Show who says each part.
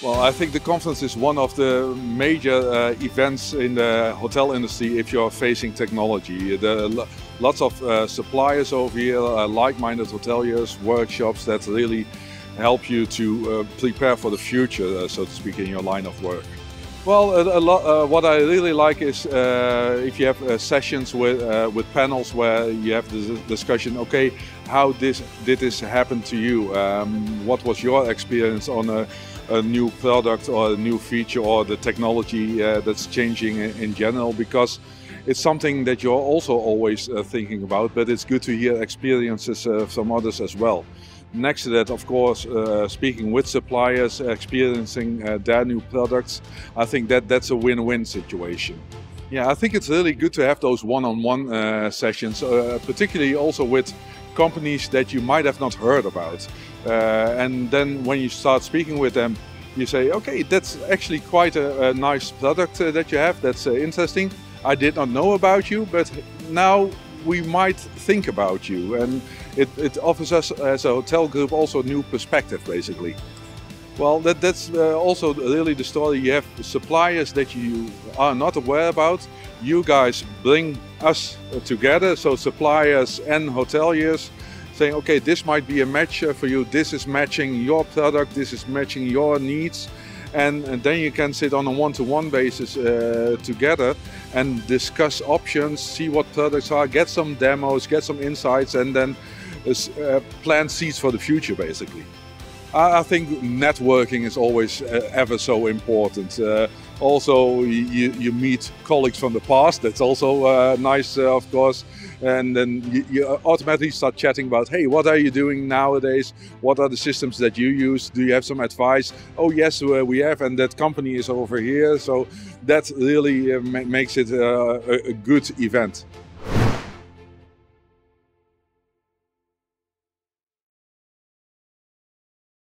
Speaker 1: Well, I think the conference is one of the major uh, events in the hotel industry if you're facing technology. Are lots of uh, suppliers over here, uh, like-minded hoteliers, workshops that really help you to uh, prepare for the future, uh, so to speak, in your line of work. Well, a, a lot, uh, what I really like is if you have sessions with with panels where you have the discussion. Okay, how this did this happen to you? Um, what was your experience on a a new product or a new feature or the technology uh, that's changing in, in, general because it's something that you're also always uh, thinking about but it's good to hear experiences uh, from others as well. Next to that, of course, uh, speaking with suppliers, experiencing uh, their new products, I think that that's a win-win situation. Yeah, I think it's really good to have those one-on-one -on -one, uh, sessions, particularly also with companies that you might have not heard about. Uh, and then when you start speaking with them, you say, okay, that's actually quite a, a nice product uh, that you have. That's uh, interesting. I did not know about you, but now we might think about you. And it, it offers us as a hotel group also a new perspective, basically. Well, that, that's uh, also really the story. You have suppliers that you are not aware about. You guys bring us together, so suppliers and hoteliers, saying, okay, this might be a match uh, for you. This is matching your product. This is matching your needs. And, and then you can sit on a one-to-one -one basis uh, together and discuss options, see what products are, get some demos, get some insights, and then uh, plant seeds for the future, basically. I, think networking is always uh, ever so important. Uh, also, you, you meet colleagues from the past. That's also uh, nice, uh, of course. And then you, you, automatically start chatting about, hey, what are you doing nowadays? What are the systems that you use? Do you have some advice? Oh, yes, uh, we have, and that company is over here. So that really uh, makes it a, a good event.